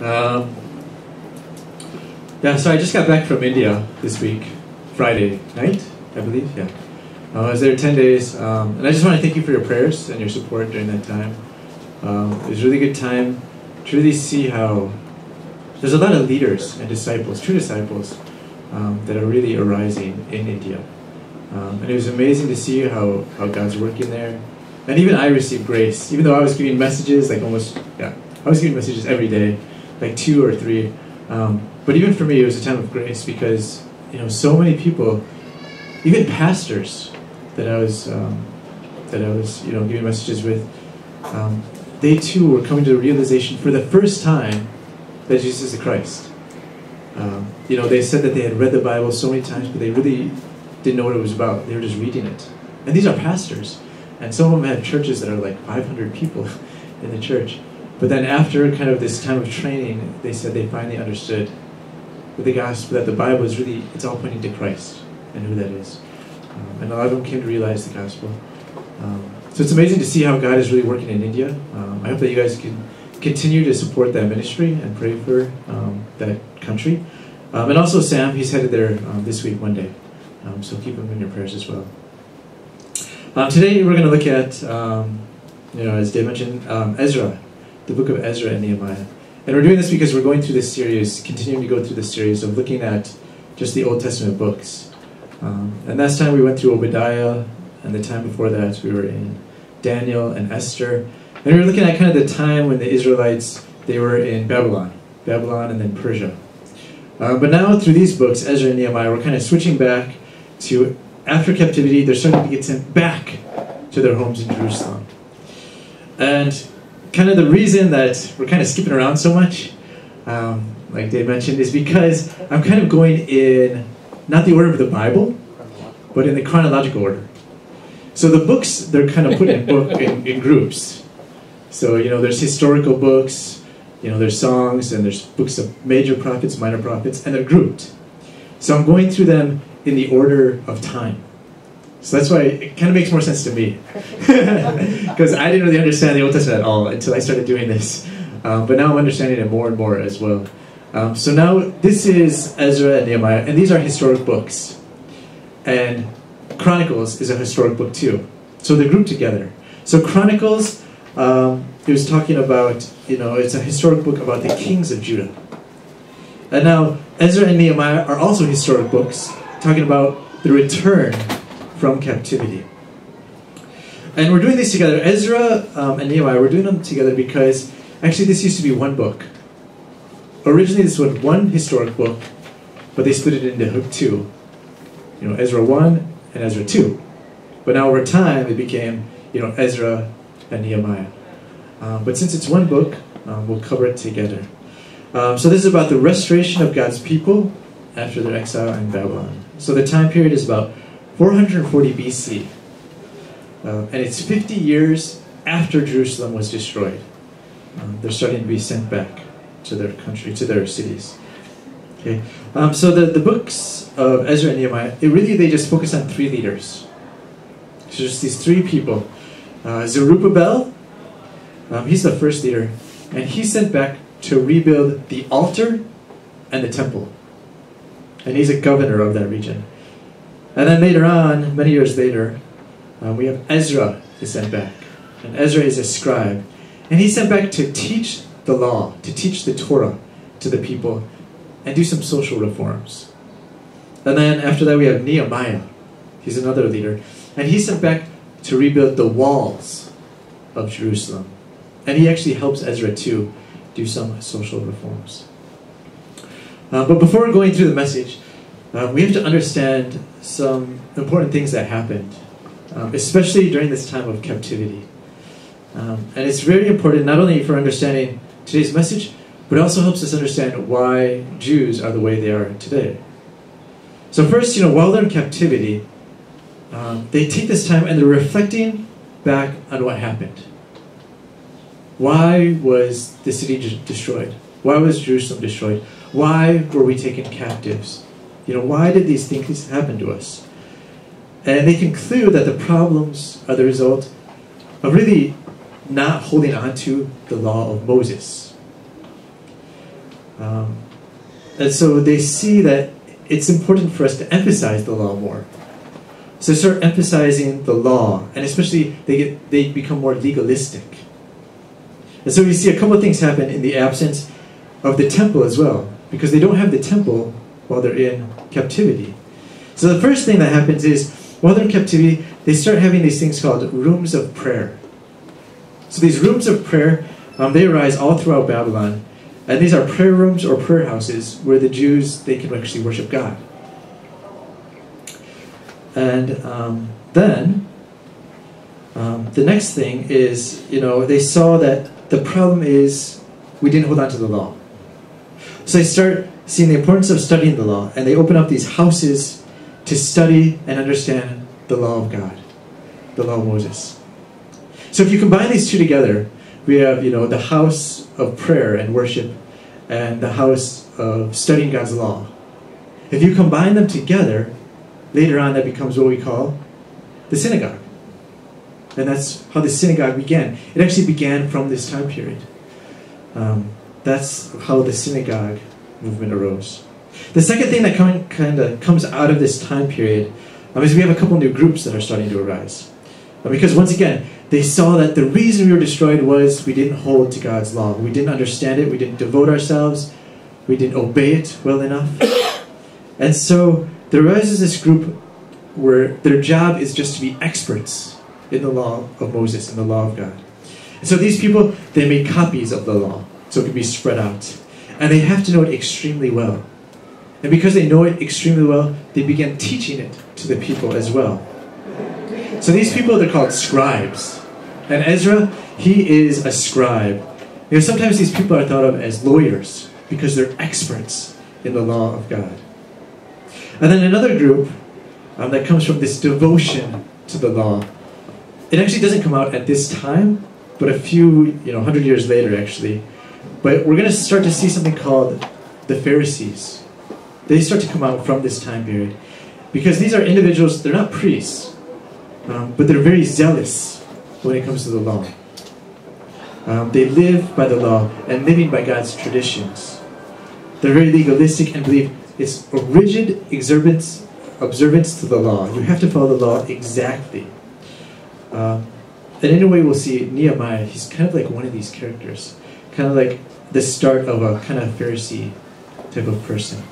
Um, yeah, so I just got back from India this week, Friday night, I believe. Yeah, uh, I was there ten days, um, and I just want to thank you for your prayers and your support during that time. Um, it was a really good time to really see how there's a lot of leaders and disciples, true disciples, um, that are really arising in India. Um, and it was amazing to see how, how God's working there. And even I received grace, even though I was giving messages, like almost, yeah, I was giving messages every day, like two or three. Um, but even for me, it was a time of grace because, you know, so many people, even pastors that I was, um, that I was, you know, giving messages with, um, they too were coming to the realization for the first time that Jesus is the Christ. Um, you know, they said that they had read the Bible so many times, but they really didn't know what it was about. They were just reading it. And these are pastors. And some of them have churches that are like 500 people in the church. But then after kind of this time of training, they said they finally understood with the gospel that the Bible is really, it's all pointing to Christ and who that is. Um, and a lot of them came to realize the gospel. Um, so it's amazing to see how God is really working in India. Um, I hope that you guys can continue to support that ministry and pray for um, that country. Um, and also Sam, he's headed there um, this week, one day. So keep him in your prayers as well. Today we're going to look at, you know, as Dave mentioned, Ezra, the book of Ezra and Nehemiah. And we're doing this because we're going through this series, continuing to go through this series of looking at just the Old Testament books. and last time we went through Obadiah, and the time before that we were in Daniel and Esther. And we were looking at kind of the time when the Israelites, they were in Babylon, Babylon and then Persia. Uh, but now through these books, Ezra and Nehemiah, we're kind of switching back to after captivity, they're starting to get sent back to their homes in Jerusalem. And kind of the reason that we're kind of skipping around so much, um, like Dave mentioned, is because I'm kind of going in not the order of the Bible, but in the chronological order. So the books, they're kind of put in book in, in groups. So, you know, there's historical books, you know, there's songs, and there's books of major prophets, minor prophets, and they're grouped. So I'm going through them in the order of time. So that's why it kind of makes more sense to me. Because I didn't really understand the Old Testament at all until I started doing this. Um, but now I'm understanding it more and more as well. Um, so now this is Ezra and Nehemiah, and these are historic books. And Chronicles is a historic book too. So they're grouped together. So Chronicles, um, it was talking about, you know, it's a historic book about the kings of Judah. And now Ezra and Nehemiah are also historic books talking about the return from captivity. And we're doing these together. Ezra um, and Nehemiah, we're doing them together because actually this used to be one book. Originally, this was one historic book, but they split it into two. You know, Ezra 1 and Ezra 2. But now over time, it became, you know, Ezra and Nehemiah. Um, but since it's one book, um, we'll cover it together. Um, so this is about the restoration of God's people after their exile in Babylon. So the time period is about 440 BC. Uh, and it's 50 years after Jerusalem was destroyed. Um, they're starting to be sent back to their country, to their cities. Okay, um, so the, the books of Ezra and Nehemiah, it really they just focus on three leaders. So just these three people. Uh, Zerubbabel, um, he's the first leader, and he's sent back to rebuild the altar and the temple. And he's a governor of that region. And then later on, many years later, uh, we have Ezra is sent back. And Ezra is a scribe. And he's sent back to teach the law, to teach the Torah to the people and do some social reforms. And then after that, we have Nehemiah. He's another leader. And he's sent back to rebuild the walls of Jerusalem. And he actually helps Ezra to do some social reforms. Uh, but before going through the message, uh, we have to understand some important things that happened, um, especially during this time of captivity. Um, and it's very important not only for understanding today's message, but it also helps us understand why Jews are the way they are today. So first, you know, while they're in captivity, um, they take this time and they're reflecting back on what happened. Why was the city destroyed? Why was Jerusalem destroyed? Why were we taken captives? You know, why did these things happen to us? And they conclude that the problems are the result of really not holding on to the law of Moses. Um, and so they see that it's important for us to emphasize the law more. So they start emphasizing the law, and especially they get they become more legalistic. And so we see a couple of things happen in the absence of the temple as well, because they don't have the temple while they're in captivity. So the first thing that happens is while they're in captivity, they start having these things called rooms of prayer. So these rooms of prayer, um, they arise all throughout Babylon, and these are prayer rooms or prayer houses where the Jews they can actually worship God. And um, then um, the next thing is, you know, they saw that the problem is we didn't hold on to the law. So they start seeing the importance of studying the law, and they open up these houses to study and understand the law of God, the law of Moses. So if you combine these two together, we have, you know, the house of prayer and worship and the house of studying God's law. If you combine them together, later on that becomes what we call the synagogue. And that's how the synagogue began. It actually began from this time period. Um, that's how the synagogue movement arose. The second thing that kind of comes out of this time period um, is we have a couple new groups that are starting to arise. Uh, because once again, they saw that the reason we were destroyed was we didn't hold to God's law. We didn't understand it. We didn't devote ourselves. We didn't obey it well enough. and so there arises this group where their job is just to be experts in the law of Moses and the law of God. And so these people, they make copies of the law so it can be spread out. And they have to know it extremely well. And because they know it extremely well, they begin teaching it to the people as well. So these people, they're called scribes. And Ezra, he is a scribe. You know, sometimes these people are thought of as lawyers because they're experts in the law of God. And then another group um, that comes from this devotion to the law. It actually doesn't come out at this time, but a few, you know, hundred years later, actually. But we're going to start to see something called the Pharisees. They start to come out from this time period. Because these are individuals, they're not priests, um, but they're very zealous when it comes to the law. Um, they live by the law and living by God's traditions. They're very legalistic and believe it's a rigid observance, observance to the law. You have to follow the law exactly. Um, and in a way, we'll see Nehemiah, he's kind of like one of these characters, kind of like the start of a kind of Pharisee type of person.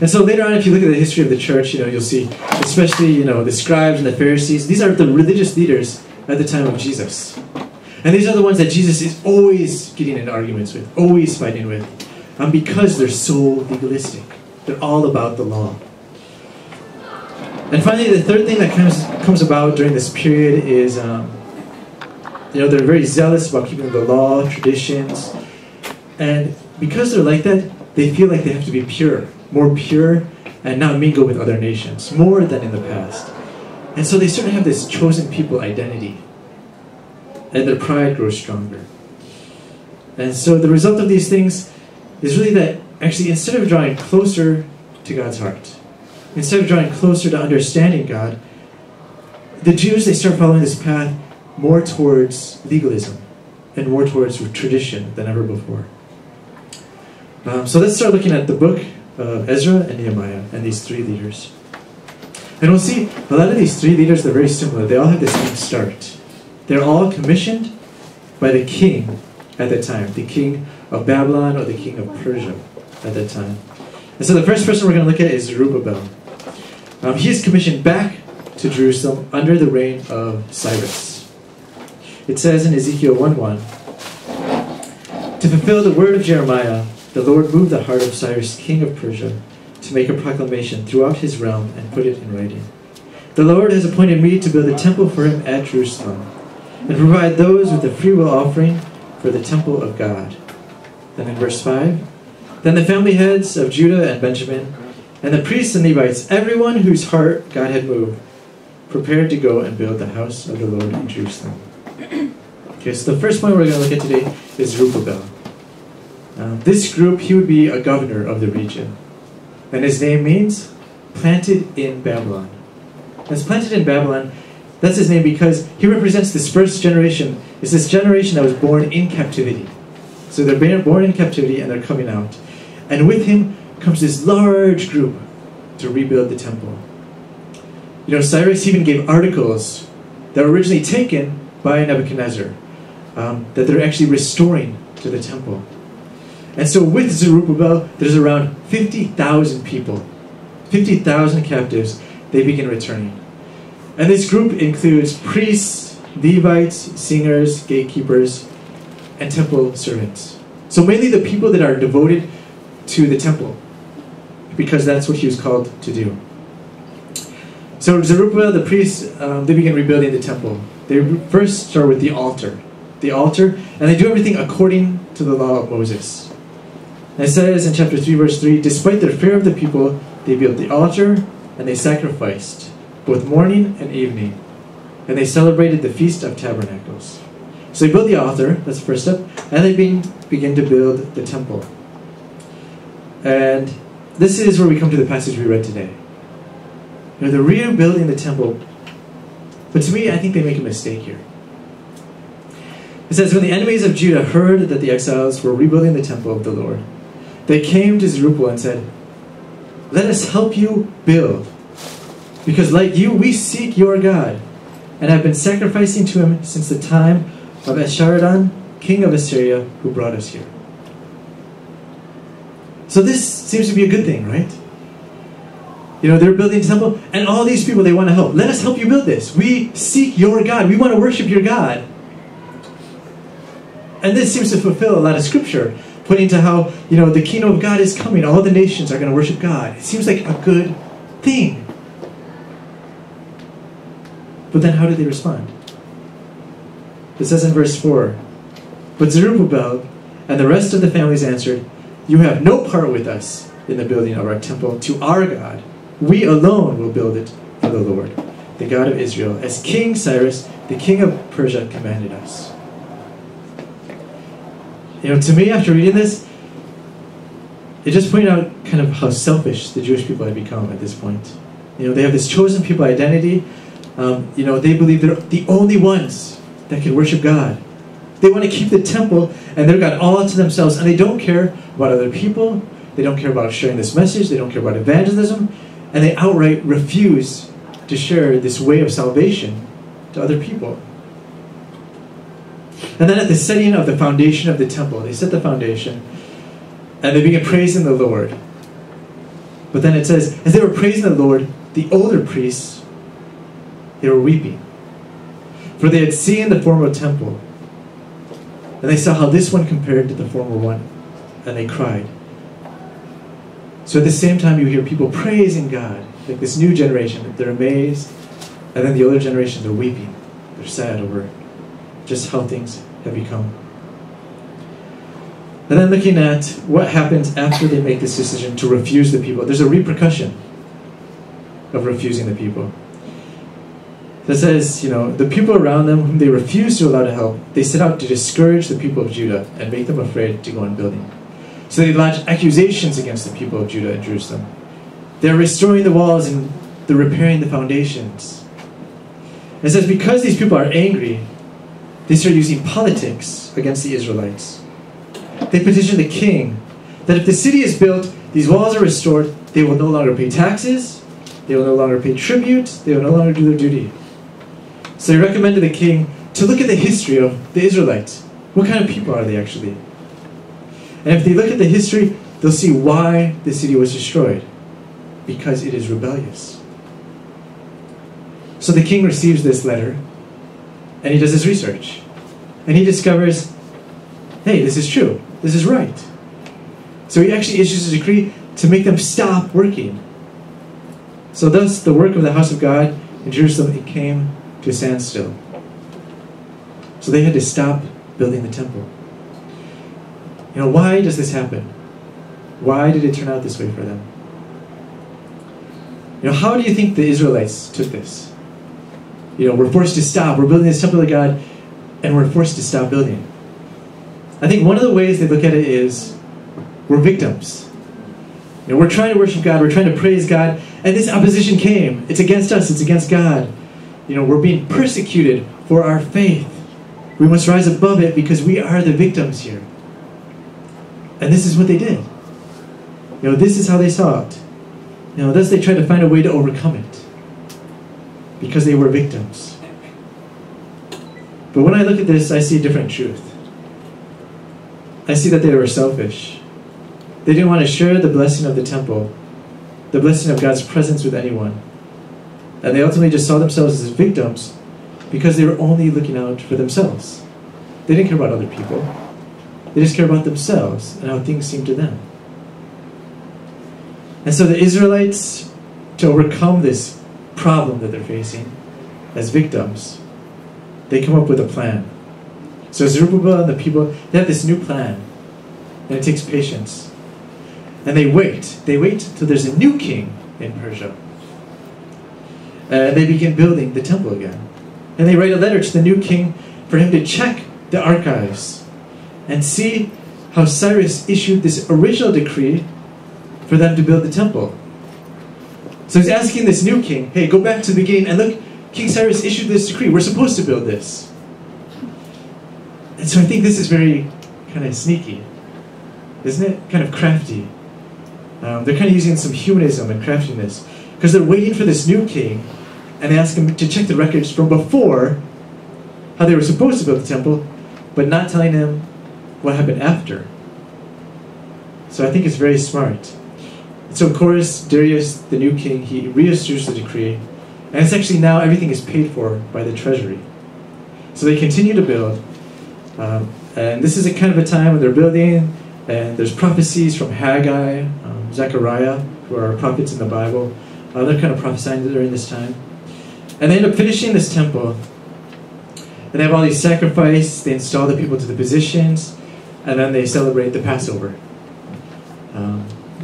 And so later on, if you look at the history of the church, you know, you'll see, especially, you know, the scribes and the Pharisees, these are the religious leaders at the time of Jesus. And these are the ones that Jesus is always getting in arguments with, always fighting with, um, because they're so legalistic. They're all about the law. And finally, the third thing that comes, comes about during this period is, um, you know, they're very zealous about keeping the law, traditions, and because they're like that, they feel like they have to be pure more pure, and not mingle with other nations, more than in the past. And so they sort of have this chosen people identity. And their pride grows stronger. And so the result of these things is really that actually instead of drawing closer to God's heart, instead of drawing closer to understanding God, the Jews they start following this path more towards legalism and more towards tradition than ever before. Um, so let's start looking at the book of Ezra and Nehemiah and these three leaders. And we'll see a lot of these three leaders, they're very similar. They all have the same start. They're all commissioned by the king at that time, the king of Babylon or the king of Persia at that time. And so the first person we're going to look at is Zerubbabel. Um, he is commissioned back to Jerusalem under the reign of Cyrus. It says in Ezekiel 1 1 To fulfill the word of Jeremiah, the Lord moved the heart of Cyrus, king of Persia, to make a proclamation throughout his realm and put it in writing. The Lord has appointed me to build a temple for him at Jerusalem, and provide those with a freewill offering for the temple of God. Then in verse 5, Then the family heads of Judah and Benjamin, and the priests and Levites, everyone whose heart God had moved, prepared to go and build the house of the Lord in Jerusalem. Okay, so the first point we're going to look at today is Zerubbabel. This group, he would be a governor of the region. And his name means planted in Babylon. That's planted in Babylon. That's his name because he represents this first generation. It's this generation that was born in captivity. So they're born in captivity and they're coming out. And with him comes this large group to rebuild the temple. You know, Cyrus even gave articles that were originally taken by Nebuchadnezzar um, that they're actually restoring to the temple. And so with Zerubbabel, there's around 50,000 people, 50,000 captives, they begin returning. And this group includes priests, Levites, singers, gatekeepers, and temple servants. So mainly the people that are devoted to the temple, because that's what he was called to do. So Zerubbabel, the priests, um, they begin rebuilding the temple. They first start with the altar, the altar, and they do everything according to the law of Moses. It says in chapter 3, verse 3 Despite their fear of the people, they built the altar and they sacrificed, both morning and evening. And they celebrated the Feast of Tabernacles. So they built the altar, that's the first step, and they begin to build the temple. And this is where we come to the passage we read today. You know, they're rebuilding the temple, but to me, I think they make a mistake here. It says, When the enemies of Judah heard that the exiles were rebuilding the temple of the Lord, they came to Zerubbabel and said, Let us help you build. Because like you, we seek your God, and have been sacrificing to him since the time of Esarhaddon, king of Assyria, who brought us here. So this seems to be a good thing, right? You know, they're building a temple, and all these people, they want to help. Let us help you build this. We seek your God. We want to worship your God. And this seems to fulfill a lot of scripture, pointing to how, you know, the kingdom of God is coming. All the nations are going to worship God. It seems like a good thing. But then how did they respond? It says in verse 4 But Zerubbabel and the rest of the families answered, You have no part with us in the building of our temple to our God. We alone will build it for the Lord, the God of Israel, as King Cyrus, the king of Persia, commanded us. You know, to me, after reading this, it just pointed out kind of how selfish the Jewish people had become at this point. You know, they have this chosen people identity. Um, you know, they believe they're the only ones that can worship God. They want to keep the temple and their God all to themselves, and they don't care about other people. They don't care about sharing this message. They don't care about evangelism, and they outright refuse to share this way of salvation to other people. And then at the setting of the foundation of the temple, they set the foundation and they began praising the Lord. But then it says, as they were praising the Lord, the older priests, they were weeping. For they had seen the former temple, and they saw how this one compared to the former one, and they cried. So at the same time, you hear people praising God, like this new generation, they're amazed, and then the older generation, they're weeping. They're sad over just how things have become. And then looking at what happens after they make this decision to refuse the people, there's a repercussion of refusing the people. That says, you know, the people around them whom they refuse to allow to help, they set out to discourage the people of Judah and make them afraid to go on building. So they lodge accusations against the people of Judah and Jerusalem. They're restoring the walls and they're repairing the foundations. It says, because these people are angry, they start using politics against the Israelites. They petition the king that if the city is built, these walls are restored, they will no longer pay taxes, they will no longer pay tribute, they will no longer do their duty. So they recommended the king to look at the history of the Israelites. What kind of people are they actually? And if they look at the history, they'll see why the city was destroyed. Because it is rebellious. So the king receives this letter and he does his research. And he discovers hey, this is true. This is right. So he actually issues a decree to make them stop working. So thus, the work of the house of God in Jerusalem, it came to a standstill. So they had to stop building the temple. You know, why does this happen? Why did it turn out this way for them? You know, how do you think the Israelites took this? You know, we're forced to stop. We're building this temple of God, and we're forced to stop building. I think one of the ways they look at it is we're victims. You know, we're trying to worship God, we're trying to praise God, and this opposition came. It's against us, it's against God. You know, we're being persecuted for our faith. We must rise above it because we are the victims here. And this is what they did. You know, this is how they saw it. You know, thus they tried to find a way to overcome it. Because they were victims. But when I look at this, I see a different truth. I see that they were selfish. They didn't want to share the blessing of the temple, the blessing of God's presence with anyone. And they ultimately just saw themselves as victims because they were only looking out for themselves. They didn't care about other people. They just care about themselves and how things seem to them. And so the Israelites, to overcome this problem that they're facing as victims, they come up with a plan. So Zerubbabel and the people, they have this new plan. And it takes patience. And they wait. They wait till there's a new king in Persia. And they begin building the temple again. And they write a letter to the new king for him to check the archives and see how Cyrus issued this original decree for them to build the temple. So he's asking this new king, hey, go back to the beginning and look, King Cyrus issued this decree. We're supposed to build this. And so I think this is very kind of sneaky, isn't it? Kind of crafty. Um, they're kind of using some humanism and craftiness because they're waiting for this new king and they ask him to check the records from before how they were supposed to build the temple, but not telling him what happened after. So I think it's very smart. So, of course, Darius, the new king, he reissues the decree, and it's actually now everything is paid for by the treasury. So they continue to build, um, and this is a kind of a time when they're building, and there's prophecies from Haggai, um, Zechariah, who are prophets in the Bible. Uh, they're kind of prophesying during this time. And they end up finishing this temple. And they have all these sacrifices, they install the people to the positions, and then they celebrate the Passover.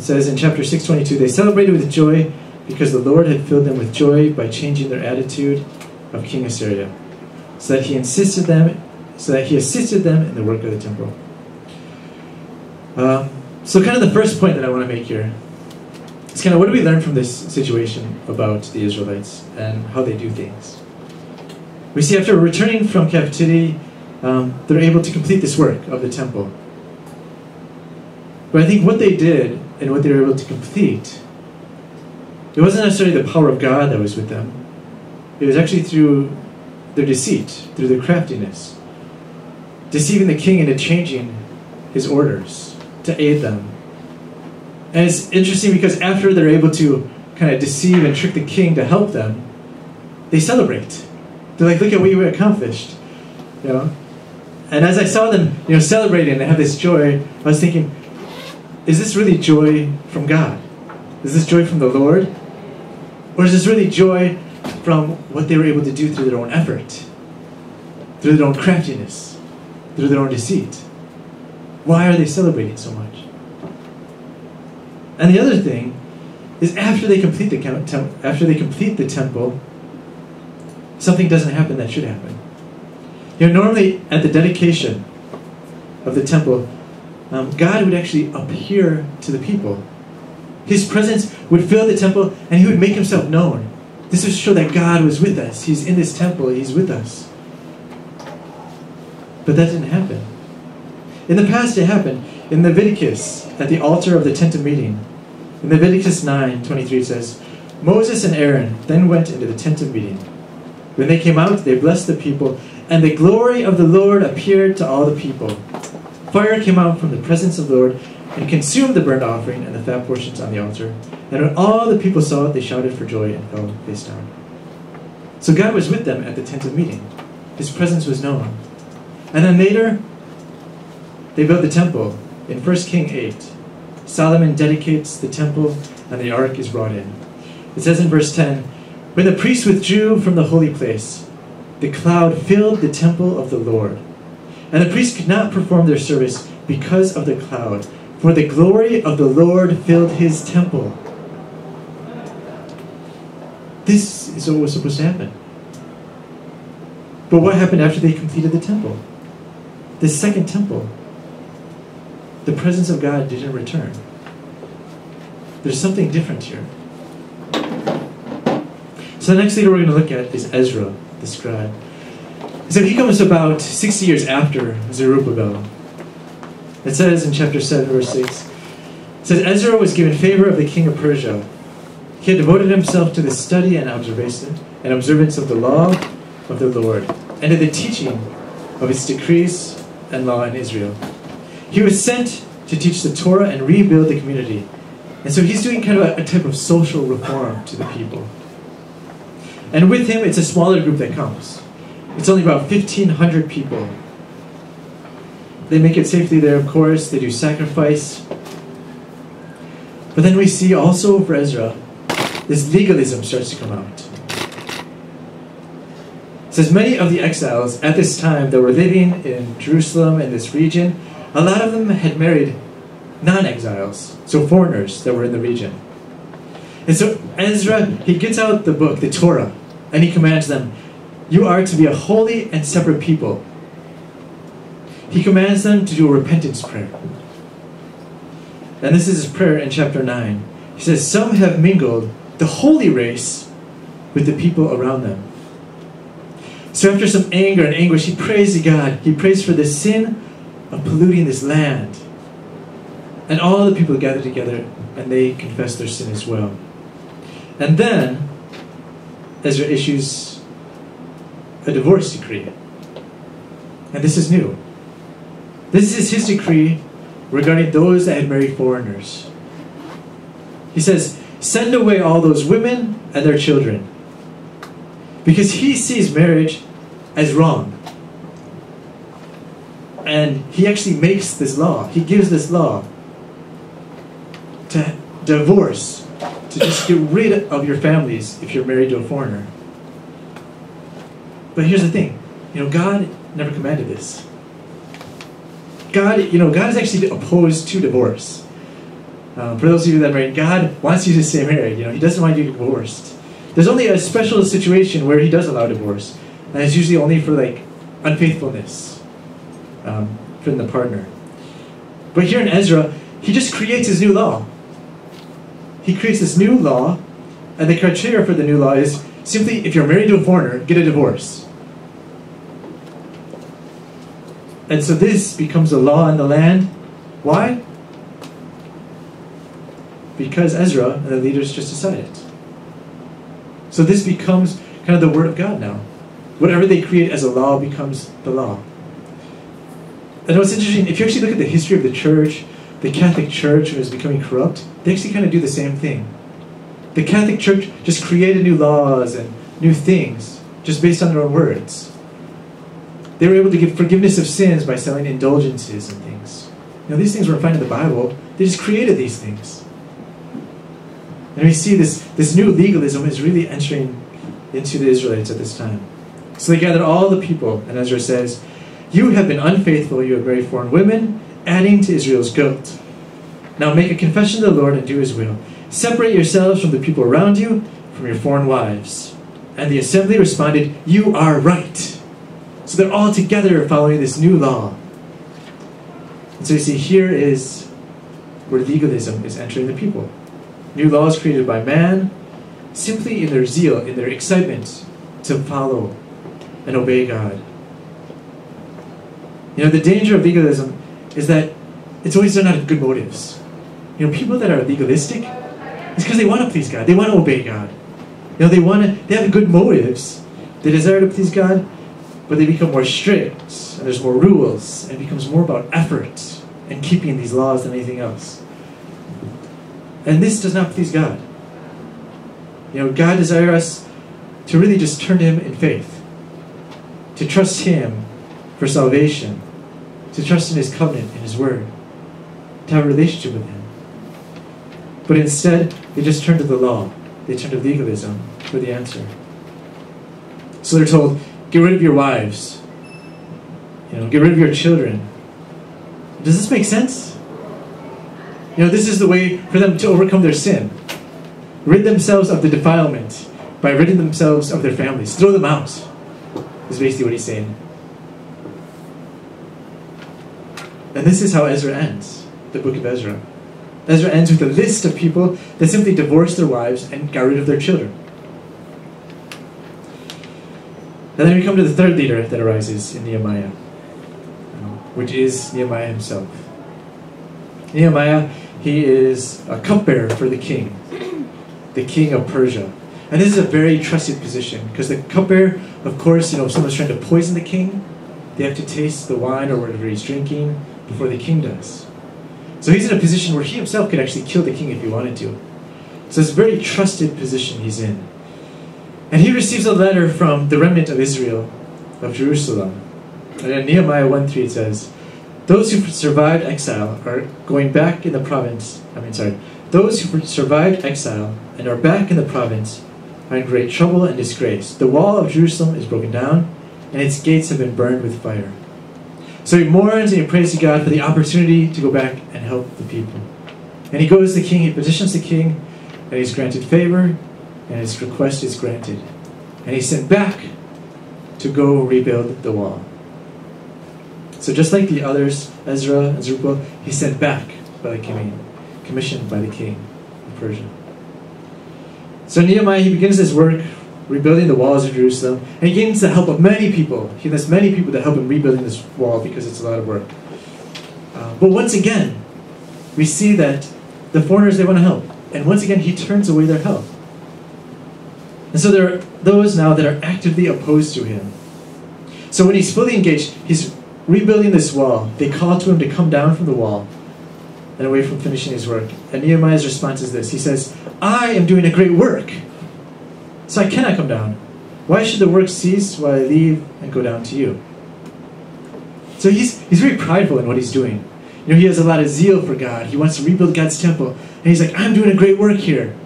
It says in chapter 622, they celebrated with joy because the Lord had filled them with joy by changing their attitude of King Assyria, so that he insisted them, so that he assisted them in the work of the temple. Um, so, kind of the first point that I want to make here is kind of what do we learn from this situation about the Israelites and how they do things? We see after returning from captivity, um, they're able to complete this work of the temple. But I think what they did and what they were able to complete, it wasn't necessarily the power of God that was with them. It was actually through their deceit, through their craftiness, deceiving the king into changing his orders to aid them. And it's interesting because after they're able to kind of deceive and trick the king to help them, they celebrate. They're like, look at what you accomplished. You know? And as I saw them, you know, celebrating and have this joy, I was thinking, is this really joy from God? Is this joy from the Lord? Or is this really joy from what they were able to do through their own effort, through their own craftiness, through their own deceit? Why are they celebrating so much? And the other thing is after they complete the temple after they complete the temple, something doesn't happen that should happen. You know, normally at the dedication of the temple, um, God would actually appear to the people. His presence would fill the temple and he would make himself known. This would show that God was with us. He's in this temple, he's with us. But that didn't happen. In the past, it happened. In Leviticus, at the altar of the tent of meeting, in Leviticus 9 23, it says, Moses and Aaron then went into the tent of meeting. When they came out, they blessed the people, and the glory of the Lord appeared to all the people. Fire came out from the presence of the Lord and consumed the burnt offering and the fat portions on the altar. And when all the people saw it, they shouted for joy and fell face down. So God was with them at the tent of meeting. His presence was known. And then later, they built the temple in 1 King 8. Solomon dedicates the temple and the ark is brought in. It says in verse 10 When the priests withdrew from the holy place, the cloud filled the temple of the Lord and the priests could not perform their service because of the cloud, for the glory of the Lord filled his temple. This is what was supposed to happen. But what happened after they completed the temple? The second temple. The presence of God didn't return. There's something different here. So the next leader we're going to look at is Ezra, the scribe. So he comes about 60 years after Zerubbabel. It says in chapter 7, verse 6, it says, Ezra was given favor of the king of Persia. He had devoted himself to the study and observation and observance of the law of the Lord, and to the teaching of its decrees and law in Israel. He was sent to teach the Torah and rebuild the community. And so he's doing kind of a, a type of social reform to the people. And with him, it's a smaller group that comes. It's only about 1,500 people. They make it safely there, of course. They do sacrifice. But then we see also for Ezra, this legalism starts to come out. It says many of the exiles at this time that were living in Jerusalem and this region, a lot of them had married non-exiles, so foreigners that were in the region. And so Ezra, he gets out the book, the Torah, and he commands them, You are to be a holy and separate people. He commands them to do a repentance prayer. And this is his prayer in chapter 9. He says, Some have mingled the holy race with the people around them. So after some anger and anguish, he prays to God. He prays for the sin of polluting this land. And all the people gather together and they confess their sin as well. And then Ezra issues a divorce decree. And this is new. This is his decree regarding those that had married foreigners. He says, Send away all those women and their children. Because he sees marriage as wrong. And he actually makes this law, he gives this law to divorce to just get rid of your families if you're married to a foreigner. But here's the thing, you know, God never commanded this. God, you know, God is actually opposed to divorce. Um, for those of you that are married, God wants you to stay married. You know, He doesn't want you divorced. There's only a special situation where He does allow divorce, and it's usually only for like unfaithfulness um, from the partner. But here in Ezra, He just creates His new law he creates this new law, and the criteria for the new law is simply if you're married to a foreigner, get a divorce. And so this becomes a law in the land. Why? Because Ezra and the leaders just decided. So this becomes kind of the word of God now. Whatever they create as a law becomes the law. And what's interesting, if you actually look at the history of the church, the Catholic Church was becoming corrupt, they actually kind of do the same thing. The Catholic Church just created new laws and new things just based on their own words. They were able to give forgiveness of sins by selling indulgences and things. Now, these things weren't found in the Bible. They just created these things. And we see this, this new legalism is really entering into the Israelites at this time. So they gathered all the people, and Ezra says, You have been unfaithful, you have married foreign women, adding to Israel's guilt. Now make a confession to the Lord and do his will. Separate yourselves from the people around you, from your foreign wives. And the assembly responded, You are right. So they're all together following this new law. And so you see, here is where legalism is entering the people. New laws created by man, simply in their zeal, in their excitement to follow and obey God. You know, the danger of legalism is that it's always done out of good motives. You know, people that are legalistic, it's because they want to please God. They want to obey God. You know, they want to, they have good motives. They desire to please God, but they become more strict, and there's more rules, and it becomes more about effort and keeping these laws than anything else. And this does not please God. You know, God desires us to really just turn to Him in faith, to trust Him for salvation, to trust in His covenant and His word, to have a relationship with Him. But instead, they just turn to the law. They turn to legalism for the answer. So they're told, get rid of your wives. You know, get rid of your children. Does this make sense? You know, this is the way for them to overcome their sin. Rid themselves of the defilement by ridding themselves of their families. Throw them out, is basically what he's saying. And this is how Ezra ends, the book of Ezra. Ezra ends with a list of people that simply divorced their wives and got rid of their children. And then we come to the third leader that arises in Nehemiah, which is Nehemiah himself. Nehemiah, he is a cupbearer for the king, the king of Persia. And this is a very trusted position because the cupbearer, of course, you know, if someone's trying to poison the king, they have to taste the wine or whatever he's drinking before the king does. So he's in a position where he himself could actually kill the king if he wanted to. So it's a very trusted position he's in. And he receives a letter from the remnant of Israel, of Jerusalem. And in Nehemiah 1.3 it says, Those who survived exile are going back in the province. I mean, sorry. Those who survived exile and are back in the province are in great trouble and disgrace. The wall of Jerusalem is broken down, and its gates have been burned with fire. So he mourns and he prays to God for the opportunity to go back and help the people. And he goes to the king, he petitions the king, and he's granted favor, and his request is granted. And he's sent back to go rebuild the wall. So just like the others, Ezra and Zerubbabel, he's sent back by the king, commissioned by the king of Persia. So Nehemiah, he begins his work rebuilding the walls of Jerusalem, and he gains the help of many people. He has many people that help him rebuilding this wall because it's a lot of work. Uh, but once again, we see that the foreigners they want to help, and once again he turns away their help. And so there are those now that are actively opposed to him. So when he's fully engaged, he's rebuilding this wall. They call to him to come down from the wall and away from finishing his work. And Nehemiah's response is this He says, I am doing a great work, so I cannot come down. Why should the work cease while I leave and go down to you? So he's, he's very prideful in what he's doing. You know, he has a lot of zeal for God. He wants to rebuild God's temple. And he's like, I'm doing a great work here.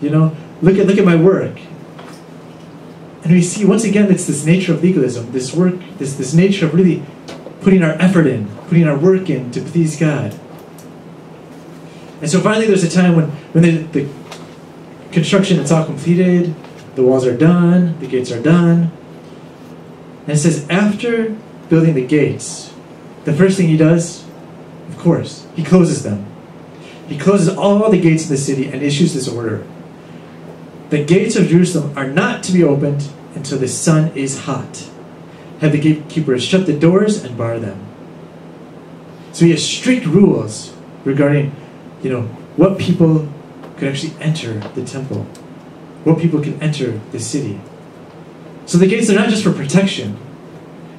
You know, look at look at my work. And we see once again it's this nature of legalism, this work, this this nature of really putting our effort in, putting our work in to please God. And so finally there's a time when, when the, the construction is all completed, the walls are done, the gates are done. And it says after building the gates, the first thing he does, of course, he closes them. He closes all the gates of the city and issues this order. The gates of Jerusalem are not to be opened until the sun is hot. Have the gatekeepers shut the doors and bar them. So he has strict rules regarding, you know, what people could actually enter the temple, what people can enter the city. So the gates are not just for protection,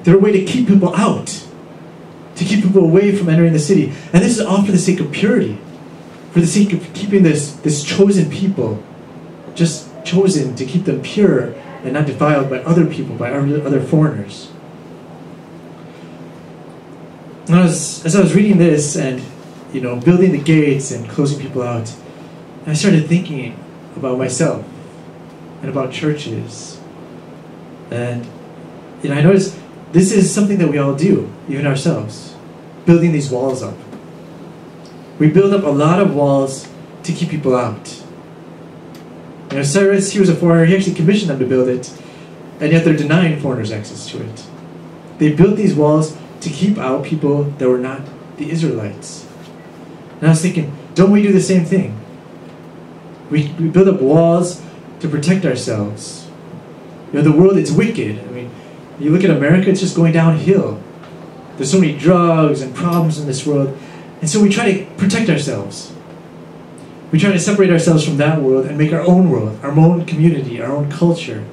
they're a way to keep people out, to keep people away from entering the city. And this is all for the sake of purity, for the sake of keeping this, this chosen people just chosen to keep them pure and not defiled by other people, by other foreigners. And I was, as I was reading this and you know building the gates and closing people out, I started thinking about myself and about churches. And you know, I noticed this is something that we all do, even ourselves, building these walls up. We build up a lot of walls to keep people out. You know, Cyrus, he was a foreigner, he actually commissioned them to build it, and yet they're denying foreigners access to it. They built these walls to keep out people that were not the Israelites. And I was thinking, don't we do the same thing? We, we build up walls to protect ourselves. You know, the world, it's wicked. I mean, you look at America, it's just going downhill. There's so many drugs and problems in this world. And so we try to protect ourselves. We try to separate ourselves from that world and make our own world, our own community, our own culture,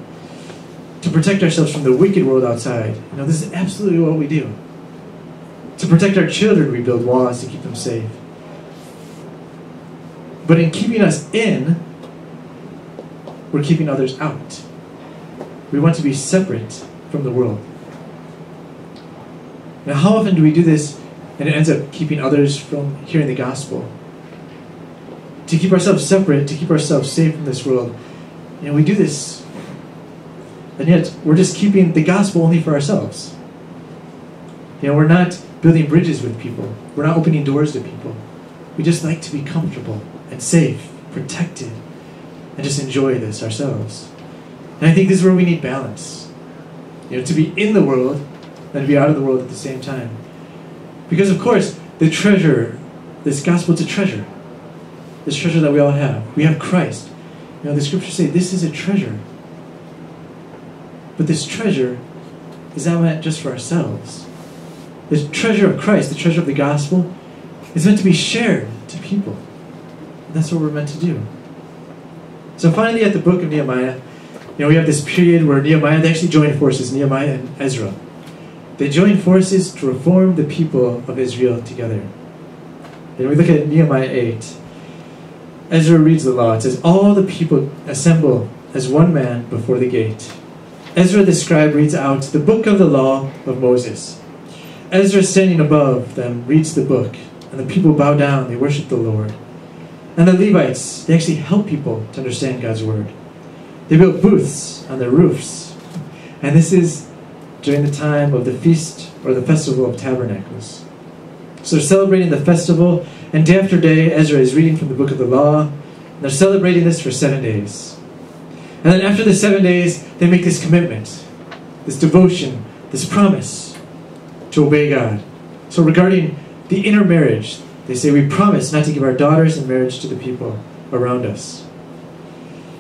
to protect ourselves from the wicked world outside. You know, this is absolutely what we do. To protect our children, we build walls to keep them safe. But in keeping us in, we're keeping others out. We want to be separate from the world. Now, how often do we do this and it ends up keeping others from hearing the gospel? To keep ourselves separate, to keep ourselves safe from this world. You know, we do this, and yet we're just keeping the gospel only for ourselves. You know, we're not building bridges with people. We're not opening doors to people. We just like to be comfortable and safe, protected, and just enjoy this ourselves. And I think this is where we need balance. You know, to be in the world and to be out of the world at the same time. Because of course, the treasure, this gospel is a treasure this treasure that we all have. We have Christ. You know, the scriptures say this is a treasure. But this treasure is not meant just for ourselves. The treasure of Christ, the treasure of the gospel, is meant to be shared to people. And that's what we're meant to do. So finally, at the book of Nehemiah, you know, we have this period where Nehemiah, they actually joined forces, Nehemiah and Ezra. They joined forces to reform the people of Israel together. And we look at Nehemiah 8. Ezra reads the law. It says, All the people assemble as one man before the gate. Ezra the scribe reads out the book of the law of Moses. Ezra, standing above them, reads the book, and the people bow down, they worship the Lord. And the Levites, they actually help people to understand God's word. They built booths on their roofs. And this is during the time of the feast or the festival of tabernacles. So they're celebrating the festival, and day after day, Ezra is reading from the book of the law. And they're celebrating this for seven days. And then after the seven days, they make this commitment, this devotion, this promise to obey God. So regarding the intermarriage, they say, We promise not to give our daughters in marriage to the people around us.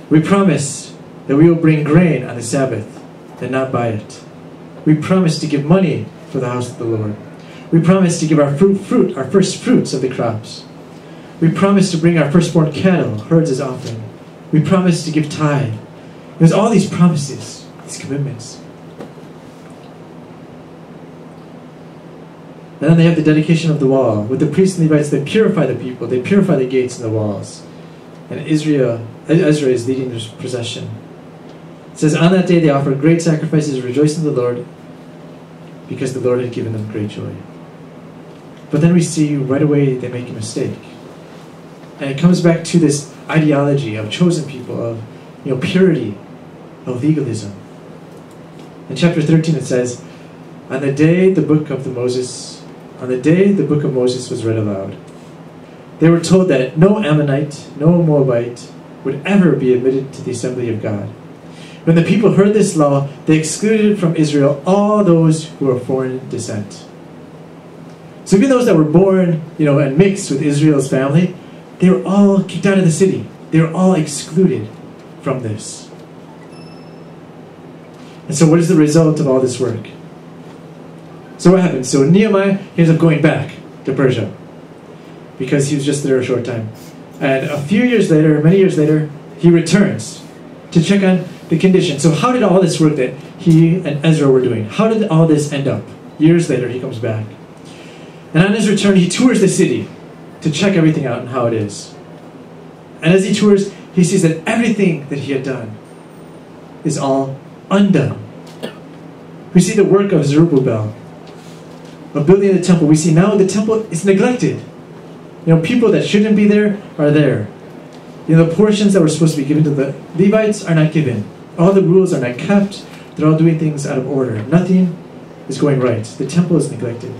We promise that we will bring grain on the Sabbath and not buy it. We promise to give money for the house of the Lord. We promise to give our fruit, fruit, our first fruits of the crops. We promise to bring our firstborn cattle, herds as offering. We promise to give tithe. There's all these promises, these commitments. And then they have the dedication of the wall. With the priests and Levites, they purify the people. They purify the gates and the walls. And Israel, Ezra is leading this procession. It says, On that day they offered great sacrifices, rejoicing in the Lord, because the Lord had given them great joy. But then we see right away they make a mistake. And it comes back to this ideology of chosen people, of you know, purity, of legalism. In chapter 13 it says, On the day the book of the Moses, on the day the book of Moses was read aloud, they were told that no Ammonite, no Moabite would ever be admitted to the assembly of God. When the people heard this law, they excluded from Israel all those who were of foreign descent. So even those that were born, you know, and mixed with Israel's family, they were all kicked out of the city. They were all excluded from this. And so what is the result of all this work? So what happens? So Nehemiah ends up going back to Persia because he was just there a short time. And a few years later, many years later, he returns to check on the condition. So how did all this work that he and Ezra were doing? How did all this end up? Years later, he comes back. And on his return, he tours the city to check everything out and how it is. And as he tours, he sees that everything that he had done is all undone. We see the work of Zerubbabel, of building the temple. We see now the temple is neglected. You know, people that shouldn't be there are there. You know, the portions that were supposed to be given to the Levites are not given. All the rules are not kept. They're all doing things out of order. Nothing is going right. The temple is neglected.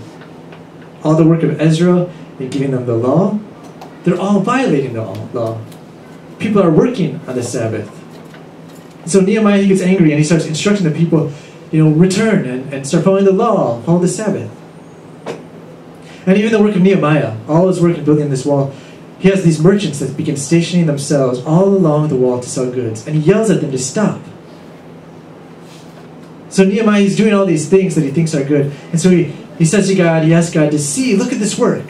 All the work of Ezra in giving them the law, they're all violating the law. People are working on the Sabbath. So Nehemiah he gets angry and he starts instructing the people, you know, return and, and start following the law, follow the Sabbath. And even the work of Nehemiah, all his work in building this wall, he has these merchants that begin stationing themselves all along the wall to sell goods, and he yells at them to stop. So Nehemiah is doing all these things that he thinks are good, and so he, he says to God, he asks God to see, look at this work.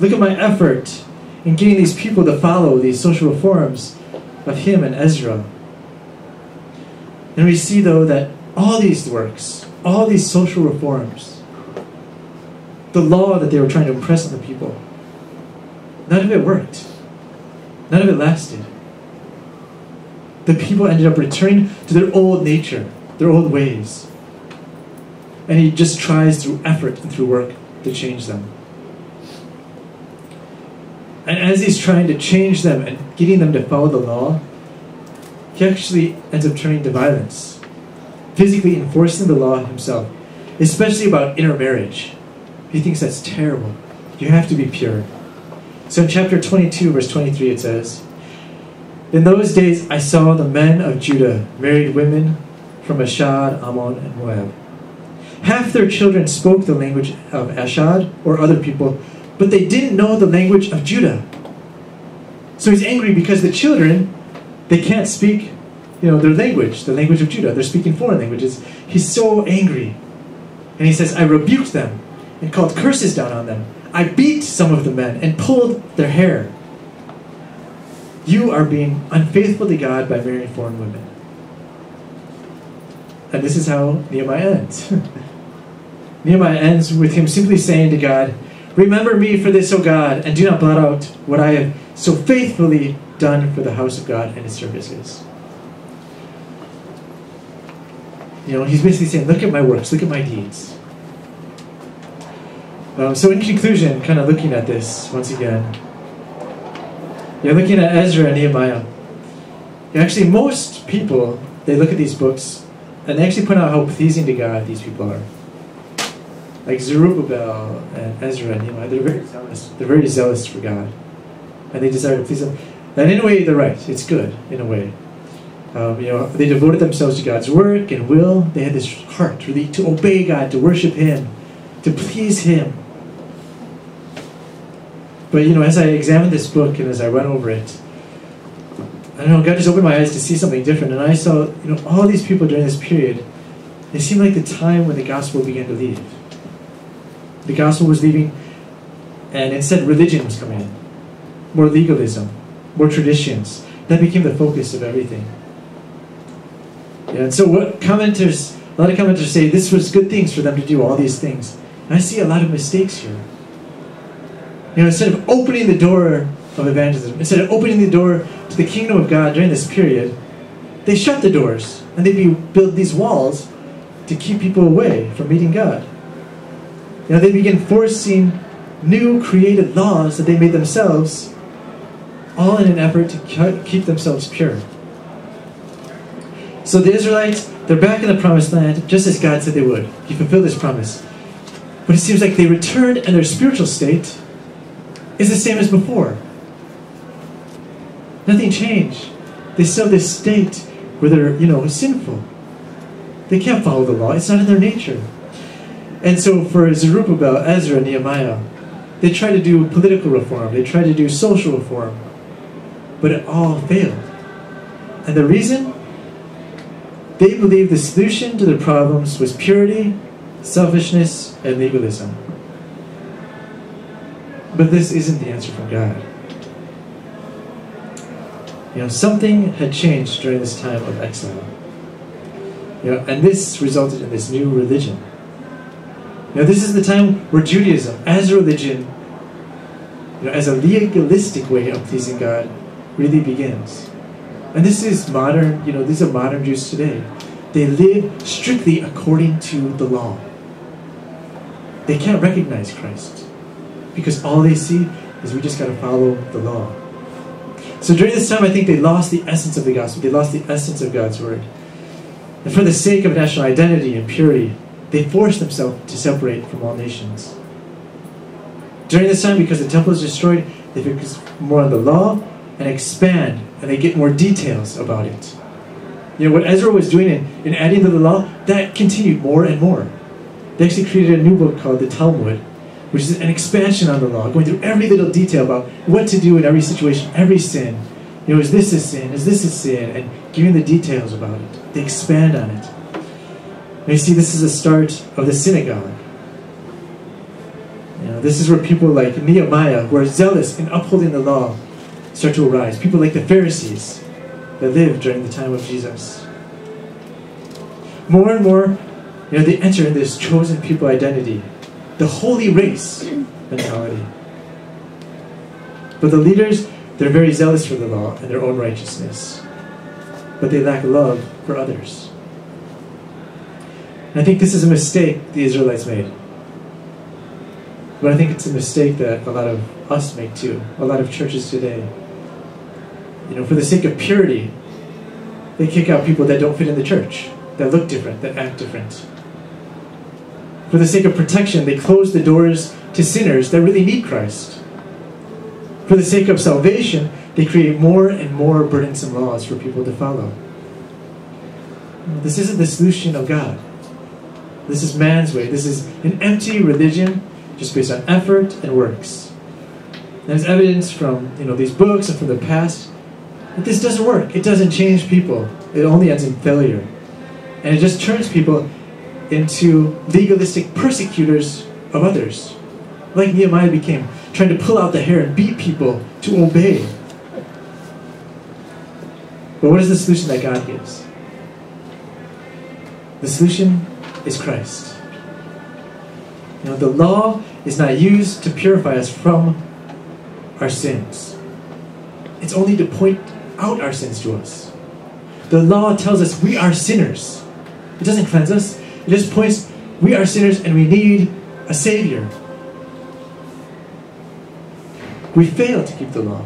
Look at my effort in getting these people to follow these social reforms of him and Ezra. And we see, though, that all these works, all these social reforms, the law that they were trying to impress on the people, none of it worked. None of it lasted. The people ended up returning to their old nature, their old ways. And he just tries through effort and through work to change them. And as he's trying to change them and getting them to follow the law, he actually ends up turning to violence, physically enforcing the law himself, especially about intermarriage. He thinks that's terrible. You have to be pure. So in chapter 22, verse 23, it says, In those days I saw the men of Judah married women from Ashdod, Ammon, and Moab. Half their children spoke the language of Ashdod or other people, but they didn't know the language of Judah. So he's angry because the children, they can't speak, you know, their language, the language of Judah. They're speaking foreign languages. He's so angry. And he says, I rebuked them and called curses down on them. I beat some of the men and pulled their hair. You are being unfaithful to God by marrying foreign women. And this is how Nehemiah ends. Nehemiah ends with him simply saying to God, Remember me for this, O God, and do not blot out what I have so faithfully done for the house of God and its services. You know, he's basically saying, Look at my works, look at my deeds. Um, so, in conclusion, kind of looking at this once again, you're looking at Ezra and Nehemiah. Actually, most people, they look at these books and they actually point out how pleasing to God these people are. Like Zerubbabel and Ezra and Nehemiah, they're very zealous. They're very zealous for God. And they desire to please Him. And in a way, they're right. It's good, in a way. Um, you know, they devoted themselves to God's work and will. They had this heart, really, to obey God, to worship Him, to please Him. But, you know, as I examined this book and as I went over it, I don't know, God just opened my eyes to see something different. And I saw, you know, all these people during this period, it seemed like the time when the gospel began to leave. The gospel was leaving, and instead religion was coming in. More legalism, more traditions. That became the focus of everything. Yeah, and so what commenters, a lot of commenters say this was good things for them to do, all these things. And I see a lot of mistakes here. You know, instead of opening the door of evangelism, instead of opening the door to the kingdom of God during this period, they shut the doors and they build these walls to keep people away from meeting God. You know, they begin forcing new created laws that they made themselves, all in an effort to keep themselves pure. So the Israelites, they're back in the promised land, just as God said they would. He fulfilled this promise. But it seems like they returned and their spiritual state is the same as before. Nothing changed. They still this state where they're, you know, sinful. They can't follow the law. It's not in their nature. And so for Zerubbabel, Ezra, Nehemiah, they tried to do political reform. They tried to do social reform. But it all failed. And the reason? They believed the solution to their problems was purity, selfishness, and legalism. But this isn't the answer from God. You know, something had changed during this time of exile. You know, and this resulted in this new religion. You know, this is the time where Judaism, as a religion, you know, as a legalistic way of pleasing God, really begins. And this is modern, you know, these are modern Jews today. They live strictly according to the law. They can't recognize Christ because all they see is we just got to follow the law. So during this time, I think they lost the essence of the gospel. They lost the essence of God's word. And for the sake of national identity and purity, they forced themselves to separate from all nations. During this time, because the temple is destroyed, they focus more on the law and expand, and they get more details about it. You know, what Ezra was doing in, in adding to the law, that continued more and more. They actually created a new book called the Talmud, which is an expansion on the law, going through every little detail about what to do in every situation, every sin. You know, is this a sin? Is this a sin? And giving the details about it. They expand on it. And you see, this is the start of the synagogue. You know, this is where people like Nehemiah, who are zealous in upholding the law, start to arise. People like the Pharisees that lived during the time of Jesus. More and more, you know, they enter in this chosen people identity the holy race mentality. But the leaders, they're very zealous for the law and their own righteousness, but they lack love for others. And I think this is a mistake the Israelites made. But I think it's a mistake that a lot of us make too, a lot of churches today. You know, for the sake of purity, they kick out people that don't fit in the church, that look different, that act different. For the sake of protection, they close the doors to sinners that really need Christ. For the sake of salvation, they create more and more burdensome laws for people to follow. This isn't the solution of God. This is man's way. This is an empty religion just based on effort and works. There's evidence from you know these books and from the past that this doesn't work. It doesn't change people. It only ends in failure. And it just turns people into legalistic persecutors of others. like Nehemiah became, trying to pull out the hair and beat people to obey. But what is the solution that God gives? The solution is Christ. You know, the law is not used to purify us from our sins. It's only to point out our sins to us. The law tells us we are sinners. It doesn't cleanse us. It just points we are sinners and we need a savior. We fail to keep the law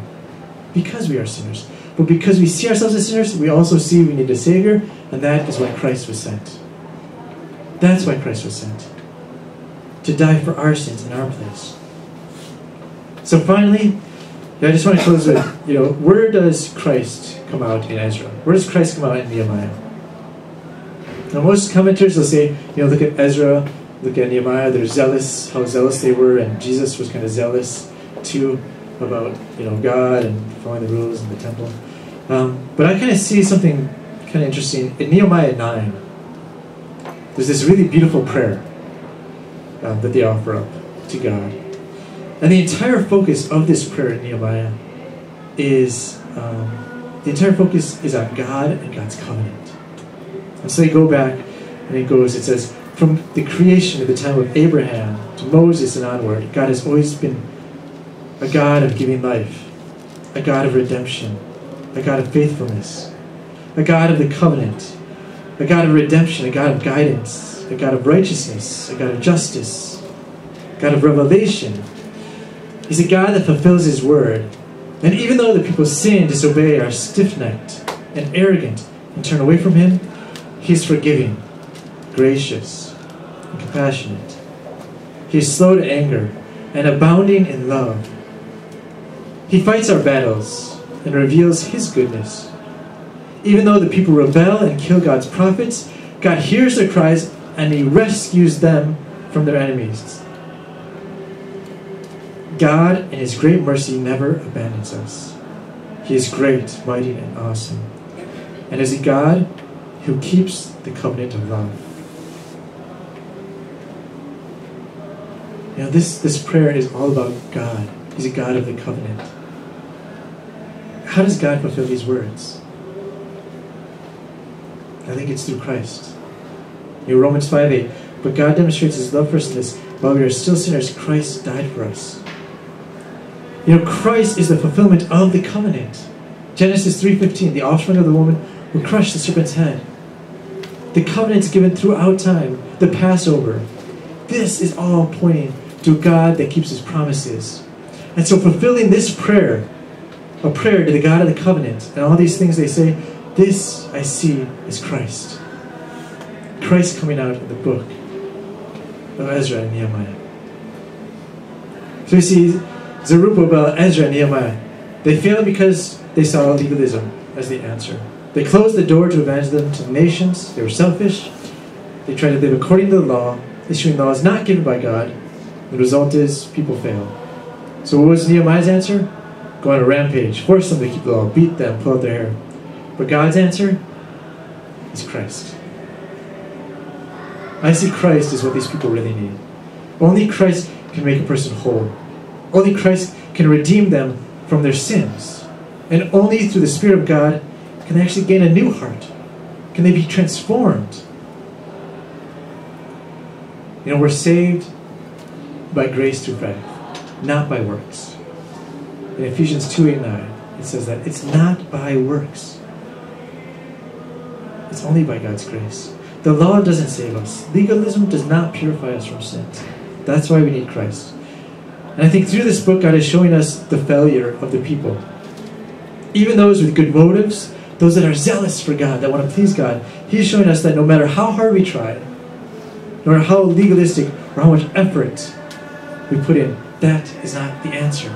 because we are sinners. But because we see ourselves as sinners, we also see we need a Savior, and that is why Christ was sent. That's why Christ was sent. To die for our sins in our place. So finally, I just want to close with, you know, where does Christ come out in Ezra? Where does Christ come out in Nehemiah? Now most commentators will say, you know, look at Ezra, look at Nehemiah, they're zealous, how zealous they were, and Jesus was kind of zealous too about you know God and following the rules in the temple. Um, but I kind of see something kind of interesting in Nehemiah nine. There's this really beautiful prayer um, that they offer up to God, and the entire focus of this prayer in Nehemiah is um, the entire focus is on God and God's covenant. And so they go back, and it goes. It says from the creation of the time of Abraham to Moses and onward, God has always been a God of giving life, a God of redemption, a God of faithfulness, a God of the covenant, a God of redemption, a God of guidance, a God of righteousness, a God of justice, a God of revelation. He's a God that fulfills His word. And even though the people sin, disobey, are stiff necked and arrogant, and turn away from Him, He's forgiving, gracious, and compassionate. He is slow to anger and abounding in love. He fights our battles and reveals His goodness. Even though the people rebel and kill God's prophets, God hears their cries and He rescues them from their enemies. God, in His great mercy, never abandons us. He is great, mighty, and awesome. And is a God who keeps the covenant of love. You know, this, this prayer is all about God. He's a God of the covenant. How does God fulfill these words? I think it's through Christ. You know, Romans 5 8. But God demonstrates his love for us in while we are still sinners, Christ died for us. You know, Christ is the fulfillment of the covenant. Genesis 3.15, the offspring of the woman will crush the serpent's head. The covenants given throughout time, the Passover. This is all pointing to God that keeps his promises. And so fulfilling this prayer a prayer to the God of the covenant, and all these things they say, this I see is Christ. Christ coming out of the book of Ezra and Nehemiah. So you see, Zerubbabel, Ezra, and Nehemiah, they failed because they saw legalism as the answer. They closed the door to evangelism to the nations. They were selfish. They tried to live according to the law, issuing laws not given by God. The result is people fail. So what was Nehemiah's answer? go on a rampage, force them to keep the law, beat them, pull out their hair. But God's answer is Christ. I see Christ is what these people really need. Only Christ can make a person whole. Only Christ can redeem them from their sins. And only through the Spirit of God can they actually gain a new heart. Can they be transformed? You know, we're saved by grace through faith, not by works. In Ephesians 2 8 9, it says that it's not by works, it's only by God's grace. The law doesn't save us, legalism does not purify us from sins. That's why we need Christ. And I think through this book, God is showing us the failure of the people. Even those with good motives, those that are zealous for God, that want to please God, He's showing us that no matter how hard we try, no matter how legalistic or how much effort we put in, that is not the answer.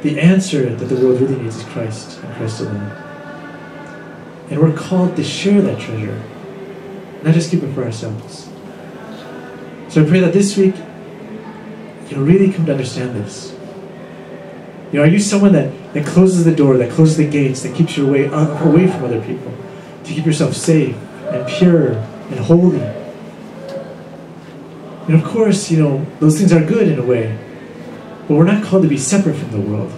The answer that the world really needs is Christ and Christ alone. And we're called to share that treasure, not just keep it for ourselves. So I pray that this week you'll really come to understand this. You know, are you someone that, that closes the door, that closes the gates, that keeps your way uh, away from other people, to keep yourself safe and pure and holy? And of course, you know, those things are good in a way, but we're not called to be separate from the world.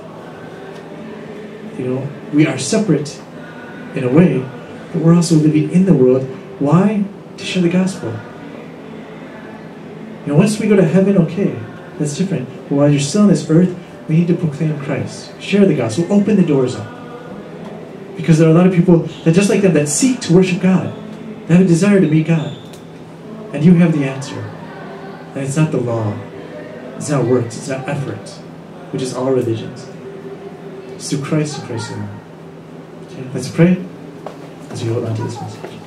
You know, we are separate in a way, but we're also living in the world. Why? To share the gospel. You know, once we go to heaven, okay, that's different. But while you're still on this earth, we need to proclaim Christ, share the gospel, open the doors up. Because there are a lot of people that, just like them, that seek to worship God, that have a desire to meet God. And you have the answer. And it's not the law, it's not works, it's not effort, which is all religions. It's through Christ and Christ alone. Let's pray as we hold on to this message.